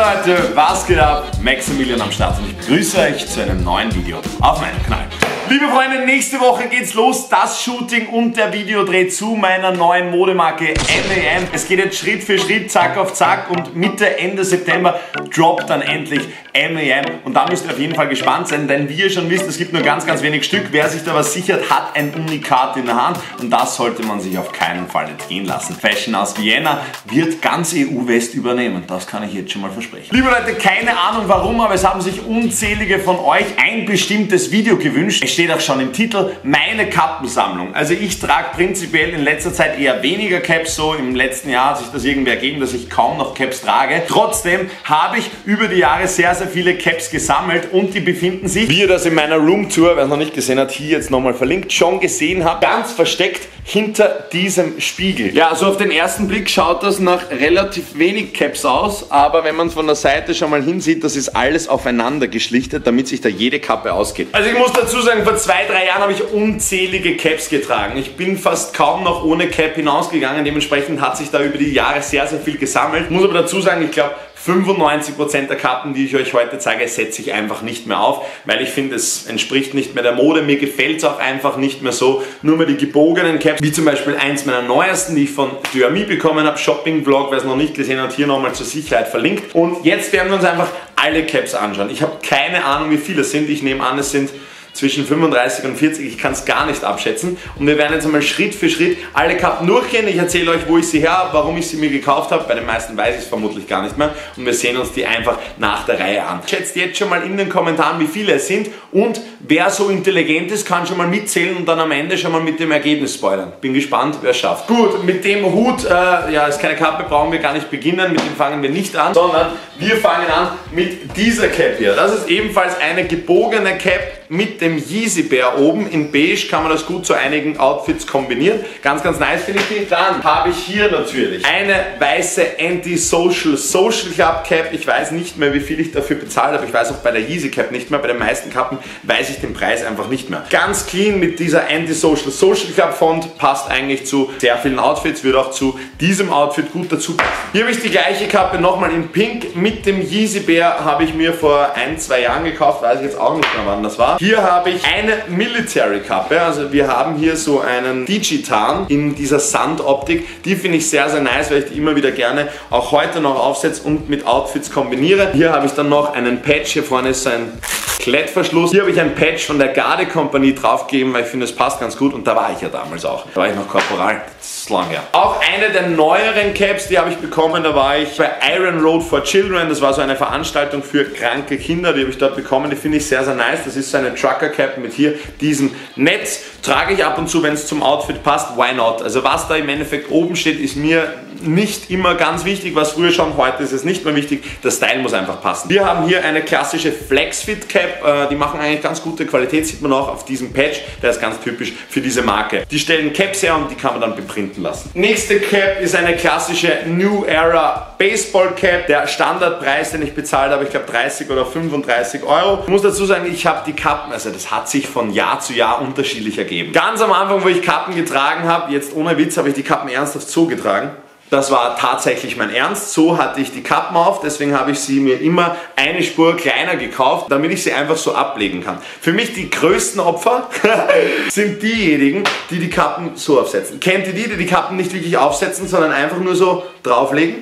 Leute, was geht ab? Maximilian am Start und ich begrüße euch zu einem neuen Video auf meinem Kanal. Liebe Freunde, nächste Woche geht's los. Das Shooting und der Videodreh zu meiner neuen Modemarke M&M. Es geht jetzt Schritt für Schritt, Zack auf Zack und Mitte, Ende September droppt dann endlich M&M. Und da müsst ihr auf jeden Fall gespannt sein, denn wie ihr schon wisst, es gibt nur ganz, ganz wenig Stück. Wer sich da was sichert, hat ein Unikat in der Hand und das sollte man sich auf keinen Fall entgehen lassen. Fashion aus Vienna wird ganz EU-West übernehmen. Das kann ich jetzt schon mal versprechen. Liebe Leute, keine Ahnung warum, aber es haben sich unzählige von euch ein bestimmtes Video gewünscht steht auch schon im Titel, meine Kappensammlung. Also ich trage prinzipiell in letzter Zeit eher weniger Caps, so im letzten Jahr hat sich das irgendwie ergeben, dass ich kaum noch Caps trage. Trotzdem habe ich über die Jahre sehr, sehr viele Caps gesammelt und die befinden sich, wie ihr das in meiner Roomtour, wer es noch nicht gesehen hat, hier jetzt nochmal verlinkt, schon gesehen habt, ganz versteckt hinter diesem Spiegel. Ja, so auf den ersten Blick schaut das nach relativ wenig Caps aus, aber wenn man es von der Seite schon mal hinsieht, das ist alles aufeinander geschlichtet, damit sich da jede Kappe ausgeht. Also ich muss dazu sagen, vor zwei, drei Jahren habe ich unzählige Caps getragen. Ich bin fast kaum noch ohne Cap hinausgegangen, dementsprechend hat sich da über die Jahre sehr, sehr viel gesammelt. Muss aber dazu sagen, ich glaube, 95% der Kappen, die ich euch heute zeige, setze ich einfach nicht mehr auf, weil ich finde, es entspricht nicht mehr der Mode. Mir gefällt es auch einfach nicht mehr so. Nur mehr die gebogenen Caps, wie zum Beispiel eins meiner neuesten, die ich von Duami bekommen habe. Shopping Vlog, wer es noch nicht gesehen hat, hier nochmal zur Sicherheit verlinkt. Und jetzt werden wir uns einfach alle Caps anschauen. Ich habe keine Ahnung, wie viele es sind. Ich nehme an, es sind zwischen 35 und 40, ich kann es gar nicht abschätzen. Und wir werden jetzt einmal Schritt für Schritt alle Kappen durchgehen. Ich erzähle euch, wo ich sie her habe, warum ich sie mir gekauft habe. Bei den meisten weiß ich es vermutlich gar nicht mehr. Und wir sehen uns die einfach nach der Reihe an. Schätzt jetzt schon mal in den Kommentaren, wie viele es sind. Und wer so intelligent ist, kann schon mal mitzählen und dann am Ende schon mal mit dem Ergebnis spoilern. Bin gespannt, wer es schafft. Gut, mit dem Hut, äh, ja, ist keine Kappe, brauchen wir gar nicht beginnen. Mit dem fangen wir nicht an, sondern wir fangen an mit dieser Cap hier. Das ist ebenfalls eine gebogene Cap mit dem Yeezy Bär oben. In beige kann man das gut zu einigen Outfits kombinieren. Ganz, ganz nice finde ich die. Dann habe ich hier natürlich eine weiße Anti-Social Social Club Cap. Ich weiß nicht mehr, wie viel ich dafür bezahlt habe. Ich weiß auch bei der Yeezy Cap nicht mehr. Bei den meisten Kappen weiß ich den Preis einfach nicht mehr. Ganz clean mit dieser Anti-Social Social Club Font. Passt eigentlich zu sehr vielen Outfits. Würde auch zu diesem Outfit gut dazu passen. Hier habe ich die gleiche Kappe nochmal in Pink mit mit dem Yeezy Bär habe ich mir vor ein, zwei Jahren gekauft, weiß ich jetzt auch nicht mehr wann das war. Hier habe ich eine Military Kappe, also wir haben hier so einen Digitan in dieser Sandoptik. Die finde ich sehr, sehr nice, weil ich die immer wieder gerne auch heute noch aufsetze und mit Outfits kombiniere. Hier habe ich dann noch einen Patch, hier vorne ist ein Klettverschluss. Hier habe ich ein Patch von der Garde Company draufgegeben, weil ich finde, es passt ganz gut und da war ich ja damals auch. Da war ich noch Korporal. Das ist. Auch eine der neueren Caps, die habe ich bekommen, da war ich bei Iron Road for Children. Das war so eine Veranstaltung für kranke Kinder, die habe ich dort bekommen. Die finde ich sehr, sehr nice. Das ist so eine Trucker Cap mit hier diesem Netz. Trage ich ab und zu, wenn es zum Outfit passt. Why not? Also was da im Endeffekt oben steht, ist mir nicht immer ganz wichtig, was früher schon, heute ist es nicht mehr wichtig. Der Style muss einfach passen. Wir haben hier eine klassische Flexfit Cap, äh, die machen eigentlich ganz gute Qualität, sieht man auch auf diesem Patch, der ist ganz typisch für diese Marke. Die stellen Caps her und die kann man dann beprinten lassen. Nächste Cap ist eine klassische New Era Baseball Cap. Der Standardpreis, den ich bezahlt habe, ich glaube 30 oder 35 Euro. Ich muss dazu sagen, ich habe die Kappen, also das hat sich von Jahr zu Jahr unterschiedlich ergeben. Ganz am Anfang, wo ich Kappen getragen habe, jetzt ohne Witz, habe ich die Kappen ernsthaft so getragen. Das war tatsächlich mein Ernst. So hatte ich die Kappen auf, deswegen habe ich sie mir immer eine Spur kleiner gekauft, damit ich sie einfach so ablegen kann. Für mich die größten Opfer sind diejenigen, die die Kappen so aufsetzen. Kennt ihr die, die die Kappen nicht wirklich aufsetzen, sondern einfach nur so drauflegen?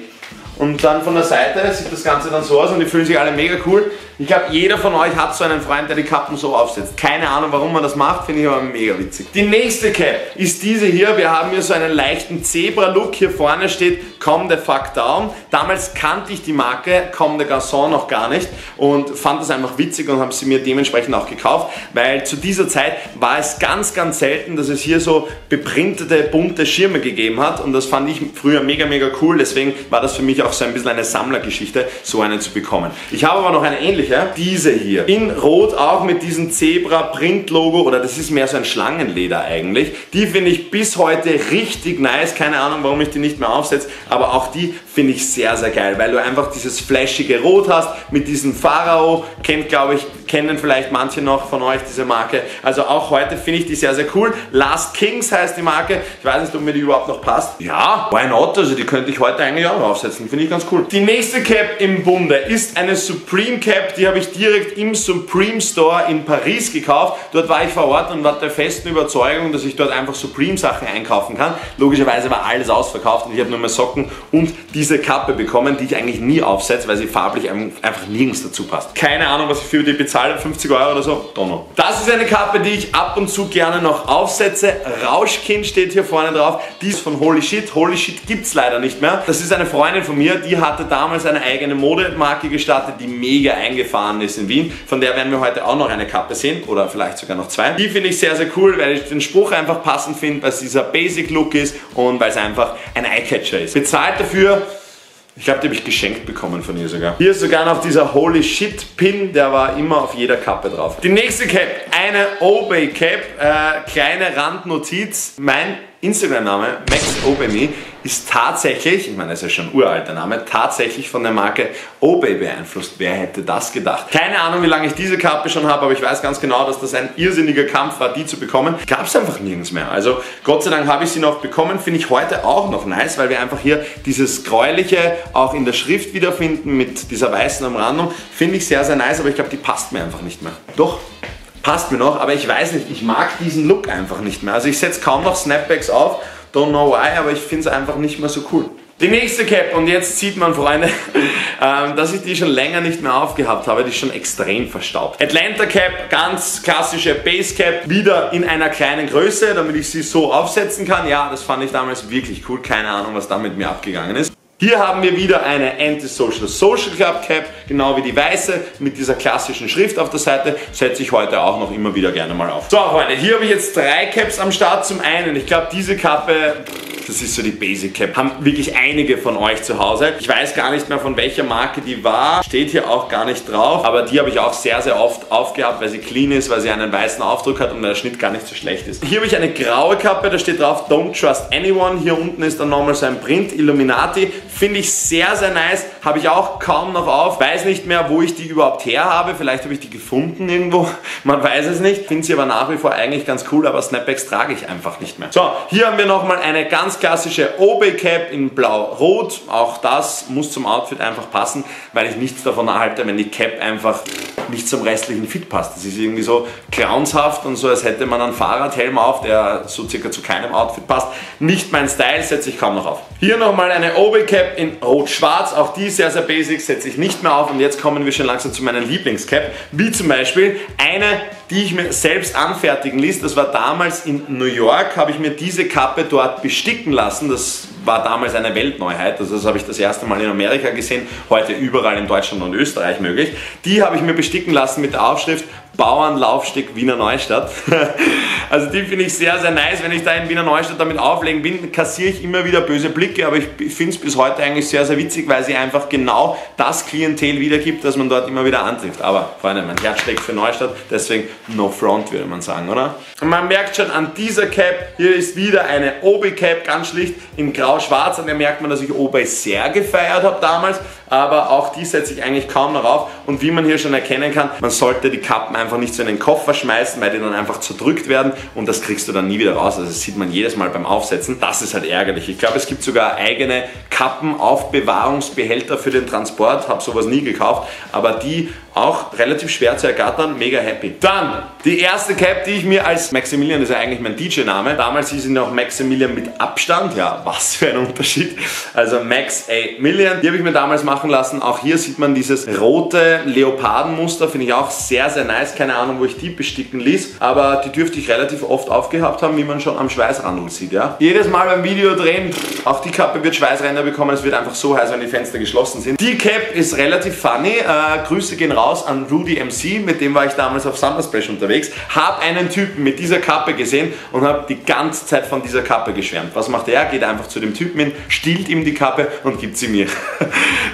Und dann von der Seite sieht das Ganze dann so aus und die fühlen sich alle mega cool. Ich glaube, jeder von euch hat so einen Freund, der die Kappen so aufsetzt. Keine Ahnung, warum man das macht, finde ich aber mega witzig. Die nächste Cap ist diese hier. Wir haben hier so einen leichten Zebra-Look. Hier vorne steht Come the fuck down. Damals kannte ich die Marke Comme de Garçon noch gar nicht und fand das einfach witzig und habe sie mir dementsprechend auch gekauft, weil zu dieser Zeit war es ganz, ganz selten, dass es hier so beprintete, bunte Schirme gegeben hat und das fand ich früher mega, mega cool. Deswegen war das für mich auch so ein bisschen eine Sammlergeschichte, so einen zu bekommen. Ich habe aber noch eine ähnliche ähnliche. Diese hier. In Rot auch mit diesem Zebra-Print-Logo oder das ist mehr so ein Schlangenleder eigentlich. Die finde ich bis heute richtig nice. Keine Ahnung, warum ich die nicht mehr aufsetze, aber auch die finde ich sehr, sehr geil, weil du einfach dieses flashige Rot hast mit diesem Pharao. Kennt, glaube ich, kennen vielleicht manche noch von euch diese Marke. Also auch heute finde ich die sehr, sehr cool. Last Kings heißt die Marke. Ich weiß nicht, ob mir die überhaupt noch passt. Ja, why not? Also die könnte ich heute eigentlich auch aufsetzen. Finde ich ganz cool. Die nächste Cap im Bunde ist eine Supreme Cap. Die habe ich direkt im Supreme Store in Paris gekauft. Dort war ich vor Ort und war der festen Überzeugung, dass ich dort einfach Supreme Sachen einkaufen kann. Logischerweise war alles ausverkauft und ich habe nur mehr Socken und diese Kappe bekommen, die ich eigentlich nie aufsetze, weil sie farblich einfach nirgends dazu passt. Keine Ahnung, was ich für die bezahle, 50 Euro oder so. Donner. Das ist eine Kappe, die ich ab und zu gerne noch aufsetze. Rauschkind steht hier vorne drauf. Die ist von Holy Shit. Holy Shit gibt es leider nicht mehr. Das ist eine Freundin von mir, die hatte damals eine eigene Modemarke gestartet, die mega eingefahren ist in Wien. Von der werden wir heute auch noch eine Kappe sehen oder vielleicht sogar noch zwei. Die finde ich sehr, sehr cool, weil ich den Spruch einfach passend finde, weil es dieser Basic Look ist und weil es einfach ein Eyecatcher ist. Bezahlt dafür ich glaube, die habe ich geschenkt bekommen von ihr sogar. Hier ist sogar noch dieser Holy Shit Pin, der war immer auf jeder Kappe drauf. Die nächste Cap, eine Obey Cap, äh, kleine Randnotiz. Mein Instagram-Name, MaxOBME, ist tatsächlich, ich meine, das ist ja schon ein uralter Name, tatsächlich von der Marke Obey beeinflusst. Wer hätte das gedacht? Keine Ahnung, wie lange ich diese Kappe schon habe, aber ich weiß ganz genau, dass das ein irrsinniger Kampf war, die zu bekommen. Gab es einfach nirgends mehr. Also Gott sei Dank habe ich sie noch bekommen, finde ich heute auch noch nice, weil wir einfach hier dieses Gräuliche auch in der Schrift wiederfinden mit dieser weißen Umrandung. Finde ich sehr, sehr nice, aber ich glaube, die passt mir einfach nicht mehr. Doch, passt mir noch, aber ich weiß nicht, ich mag diesen Look einfach nicht mehr. Also ich setze kaum noch Snapbacks auf, don't know why, aber ich finde es einfach nicht mehr so cool. Die nächste Cap, und jetzt sieht man, Freunde, ähm, dass ich die schon länger nicht mehr aufgehabt habe, die ist schon extrem verstaubt. Atlanta Cap, ganz klassische Base Cap, wieder in einer kleinen Größe, damit ich sie so aufsetzen kann. Ja, das fand ich damals wirklich cool, keine Ahnung, was da mit mir abgegangen ist. Hier haben wir wieder eine Anti-Social Social Club Cap, genau wie die weiße, mit dieser klassischen Schrift auf der Seite, setze ich heute auch noch immer wieder gerne mal auf. So Freunde, hier habe ich jetzt drei Caps am Start. Zum einen, ich glaube diese Kappe das ist so die Basic Cap. Haben wirklich einige von euch zu Hause. Ich weiß gar nicht mehr von welcher Marke die war. Steht hier auch gar nicht drauf. Aber die habe ich auch sehr, sehr oft aufgehabt, weil sie clean ist, weil sie einen weißen Aufdruck hat und der Schnitt gar nicht so schlecht ist. Hier habe ich eine graue Kappe, da steht drauf Don't Trust Anyone. Hier unten ist dann nochmal so ein Print Illuminati. Finde ich sehr, sehr nice. Habe ich auch kaum noch auf. Weiß nicht mehr, wo ich die überhaupt her habe. Vielleicht habe ich die gefunden irgendwo. Man weiß es nicht. Finde sie aber nach wie vor eigentlich ganz cool, aber Snapbacks trage ich einfach nicht mehr. So, hier haben wir nochmal eine ganz klassische OB-Cap in blau-rot. Auch das muss zum Outfit einfach passen, weil ich nichts davon erhalte, wenn die Cap einfach nicht zum restlichen Fit passt. Das ist irgendwie so clownshaft und so, als hätte man einen Fahrradhelm auf, der so circa zu keinem Outfit passt. Nicht mein Style, setze ich kaum noch auf. Hier nochmal eine OB-Cap in rot-schwarz. Auch die sehr, sehr basic, setze ich nicht mehr auf. Und jetzt kommen wir schon langsam zu meinen Lieblingscap, wie zum Beispiel eine die ich mir selbst anfertigen ließ. Das war damals in New York, habe ich mir diese Kappe dort besticken lassen. Das war damals eine Weltneuheit. Also das habe ich das erste Mal in Amerika gesehen, heute überall in Deutschland und Österreich möglich. Die habe ich mir besticken lassen mit der Aufschrift Bauernlaufsteg Wiener Neustadt. also die finde ich sehr, sehr nice. Wenn ich da in Wiener Neustadt damit auflegen bin, kassiere ich immer wieder böse Blicke, aber ich finde es bis heute eigentlich sehr, sehr witzig, weil sie einfach genau das Klientel wiedergibt, das man dort immer wieder antrifft. Aber Freunde, mein Herz schlägt für Neustadt, deswegen no front, würde man sagen, oder? Und man merkt schon an dieser Cap, hier ist wieder eine Obi-Cap, ganz schlicht in grau-schwarz. Und da merkt man, dass ich Obi sehr gefeiert habe damals, aber auch die setze ich eigentlich kaum noch auf. Und wie man hier schon erkennen kann, man sollte die Kappen einfach nicht so in den Koffer schmeißen, weil die dann einfach zerdrückt werden und das kriegst du dann nie wieder raus. Also das sieht man jedes Mal beim Aufsetzen. Das ist halt ärgerlich. Ich glaube, es gibt sogar eigene Kappenaufbewahrungsbehälter für den Transport. Habe sowas nie gekauft, aber die auch relativ schwer zu ergattern, mega happy. Dann die erste Cap, die ich mir als Maximilian, das ist ja eigentlich mein DJ-Name, damals hieß sie noch Maximilian mit Abstand, ja, was für ein Unterschied, also Max A. Million, die habe ich mir damals machen lassen, auch hier sieht man dieses rote Leopardenmuster, finde ich auch sehr, sehr nice, keine Ahnung, wo ich die besticken ließ, aber die dürfte ich relativ oft aufgehabt haben, wie man schon am Schweißrandel sieht, ja. Jedes Mal beim Video drehen, auch die Kappe wird Schweißränder bekommen, es wird einfach so heiß, wenn die Fenster geschlossen sind. Die Cap ist relativ funny, äh, Grüße gehen raus raus an Rudy MC, mit dem war ich damals auf Summer Splash unterwegs, habe einen Typen mit dieser Kappe gesehen und habe die ganze Zeit von dieser Kappe geschwärmt. Was macht er? Geht einfach zu dem Typen hin, stiehlt ihm die Kappe und gibt sie mir.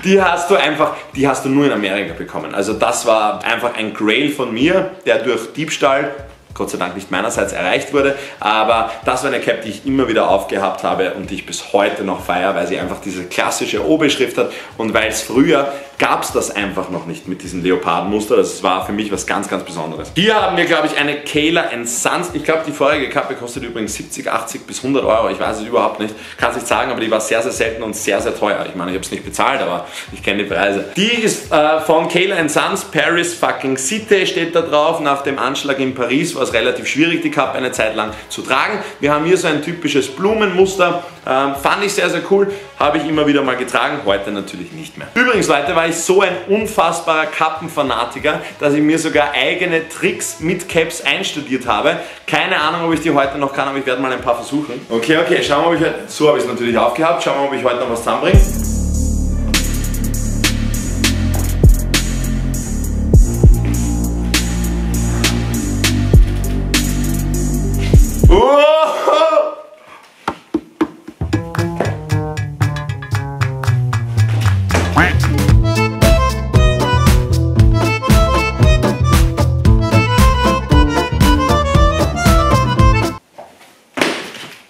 Die hast du einfach, die hast du nur in Amerika bekommen. Also das war einfach ein Grail von mir, der durch Diebstahl Gott sei Dank nicht meinerseits erreicht wurde, aber das war eine Cap, die ich immer wieder aufgehabt habe und die ich bis heute noch feiere, weil sie einfach diese klassische O-Beschrift hat und weil es früher gab es das einfach noch nicht mit diesem Leopardenmuster. Das war für mich was ganz, ganz Besonderes. Hier haben wir, glaube ich, eine Kayla Sons. Ich glaube, die vorige Kappe kostet übrigens 70, 80 bis 100 Euro. Ich weiß es überhaupt nicht. Kann es nicht sagen, aber die war sehr, sehr selten und sehr, sehr teuer. Ich meine, ich habe es nicht bezahlt, aber ich kenne die Preise. Die ist äh, von Kayla Sons. Paris fucking City steht da drauf. Nach dem Anschlag in Paris war es relativ schwierig, die Kappe eine Zeit lang zu tragen. Wir haben hier so ein typisches Blumenmuster. Ähm, fand ich sehr, sehr cool. Habe ich immer wieder mal getragen. Heute natürlich nicht mehr. Übrigens, Leute, war ich so ein unfassbarer Kappenfanatiker, dass ich mir sogar eigene Tricks mit Caps einstudiert habe. Keine Ahnung, ob ich die heute noch kann, aber ich werde mal ein paar versuchen. Okay, okay, schauen wir, ob ich heute, so habe ich es natürlich aufgehabt. Schauen wir, mal, ob ich heute noch was zusammenbringe.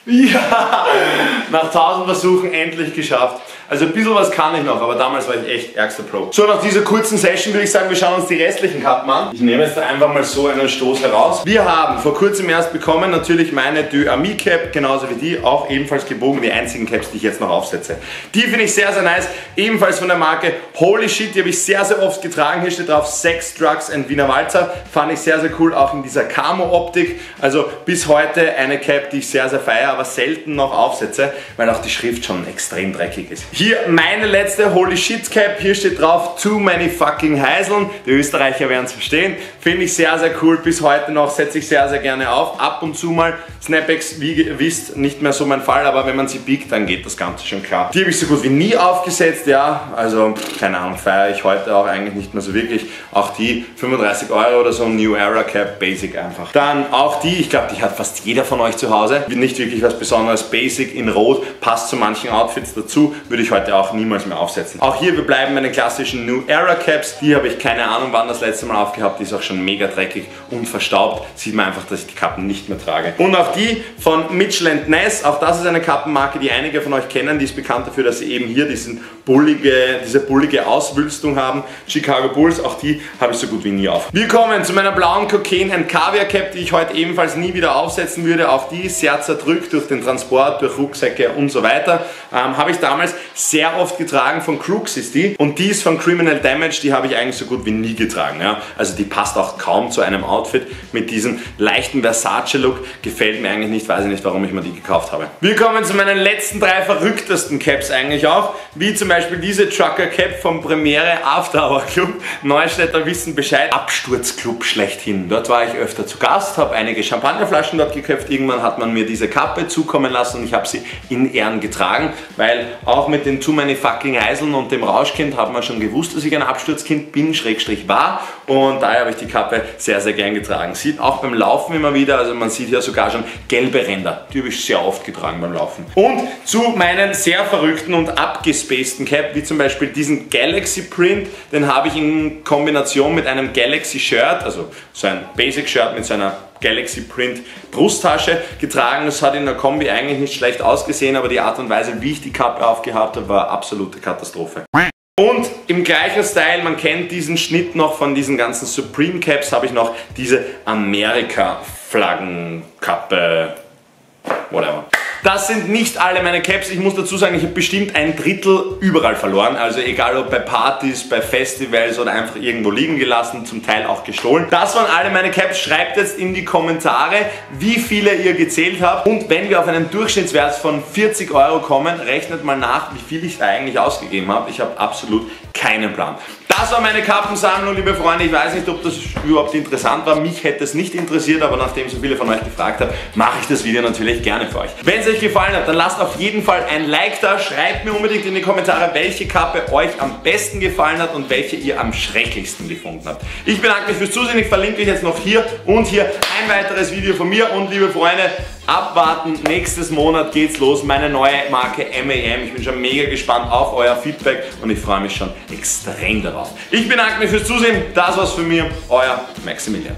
Ja, nach tausend Versuchen endlich geschafft. Also ein bisschen was kann ich noch, aber damals war ich echt ärgster Pro. So, nach dieser kurzen Session würde ich sagen, wir schauen uns die restlichen Kappen an. Ich nehme jetzt einfach mal so einen Stoß heraus. Wir haben vor kurzem erst bekommen natürlich meine De Ami Cap, genauso wie die, auch ebenfalls gebogen, die einzigen Caps, die ich jetzt noch aufsetze. Die finde ich sehr, sehr nice, ebenfalls von der Marke Holy Shit, die habe ich sehr, sehr oft getragen. Hier steht drauf Sex, Drugs and Wiener Walzer. Fand ich sehr, sehr cool, auch in dieser Camo-Optik. Also bis heute eine Cap, die ich sehr, sehr feiere, aber selten noch aufsetze, weil auch die Schrift schon extrem dreckig ist. Hier meine letzte Holy Shit Cap. Hier steht drauf Too Many Fucking Heiseln. Die Österreicher werden es verstehen. Finde ich sehr, sehr cool. Bis heute noch setze ich sehr, sehr gerne auf. Ab und zu mal. Snapbacks, wie ihr wisst, nicht mehr so mein Fall, aber wenn man sie biegt, dann geht das Ganze schon klar. Die habe ich so gut wie nie aufgesetzt, ja. Also, keine Ahnung, feiere ich heute auch eigentlich nicht mehr so wirklich. Auch die 35 Euro oder so, New Era Cap, Basic einfach. Dann auch die, ich glaube, die hat fast jeder von euch zu Hause. Nicht wirklich was Besonderes. Basic in Rot, passt zu manchen Outfits dazu, würde ich heute auch niemals mehr aufsetzen. Auch hier, wir bleiben bei den klassischen New Era Caps. Die habe ich keine Ahnung, wann das letzte Mal aufgehabt. Die ist auch schon mega dreckig und verstaubt. Sieht man einfach, dass ich die Kappen nicht mehr trage. Und auch die von Mitchell Ness. Auch das ist eine Kappenmarke, die einige von euch kennen. Die ist bekannt dafür, dass sie eben hier diesen bullige, diese bullige Auswülstung haben. Chicago Bulls, auch die habe ich so gut wie nie auf. Wir kommen zu meiner blauen Cocaine and Caviar Cap, die ich heute ebenfalls nie wieder aufsetzen würde. Auch die sehr zerdrückt durch den Transport, durch Rucksäcke und so weiter. Ähm, habe ich damals sehr oft getragen. Von Crooks ist die. Und die ist von Criminal Damage, die habe ich eigentlich so gut wie nie getragen. Ja? Also die passt auch kaum zu einem Outfit mit diesem leichten Versace-Look. Gefällt mir eigentlich nicht, weiß ich nicht, warum ich mir die gekauft habe. Wir kommen zu meinen letzten drei verrücktesten Caps eigentlich auch. Wie zum diese Trucker Cap vom Premiere After Hour Club. Neustädter wissen Bescheid. Absturzclub schlechthin. Dort war ich öfter zu Gast, habe einige Champagnerflaschen dort geköpft. Irgendwann hat man mir diese Kappe zukommen lassen und ich habe sie in Ehren getragen, weil auch mit den Too Many Fucking Eiseln und dem Rauschkind hat man schon gewusst, dass ich ein Absturzkind bin, Schrägstrich war und daher habe ich die Kappe sehr, sehr gern getragen. Sieht auch beim Laufen immer wieder, also man sieht ja sogar schon gelbe Ränder. Die habe ich sehr oft getragen beim Laufen. Und zu meinen sehr verrückten und abgespaceden Cap, wie zum Beispiel diesen Galaxy Print, den habe ich in Kombination mit einem Galaxy Shirt, also so ein Basic Shirt mit so einer Galaxy Print Brusttasche getragen. Es hat in der Kombi eigentlich nicht schlecht ausgesehen, aber die Art und Weise, wie ich die Kappe aufgehabt habe, war absolute Katastrophe. Und im gleichen Style, man kennt diesen Schnitt noch von diesen ganzen Supreme Caps, habe ich noch diese Amerika Flaggenkappe, whatever. Das sind nicht alle meine Caps. Ich muss dazu sagen, ich habe bestimmt ein Drittel überall verloren. Also egal ob bei Partys, bei Festivals oder einfach irgendwo liegen gelassen, zum Teil auch gestohlen. Das waren alle meine Caps. Schreibt jetzt in die Kommentare, wie viele ihr gezählt habt. Und wenn wir auf einen Durchschnittswert von 40 Euro kommen, rechnet mal nach, wie viel ich da eigentlich ausgegeben habe. Ich habe absolut keinen Plan. Das war meine Kappensammlung, liebe Freunde. Ich weiß nicht, ob das überhaupt interessant war. Mich hätte es nicht interessiert, aber nachdem so viele von euch gefragt haben, mache ich das Video natürlich gerne für euch. Wenn es euch gefallen hat, dann lasst auf jeden Fall ein Like da. Schreibt mir unbedingt in die Kommentare, welche Kappe euch am besten gefallen hat und welche ihr am schrecklichsten gefunden habt. Ich bedanke mich fürs Zusehen. Ich verlinke euch jetzt noch hier und hier ein weiteres Video von mir. Und liebe Freunde, abwarten. Nächstes Monat geht's los. Meine neue Marke MAM. Ich bin schon mega gespannt auf euer Feedback und ich freue mich schon extrem darauf. Ich bedanke mich fürs Zusehen. Das war's für mir. Euer Maximilian.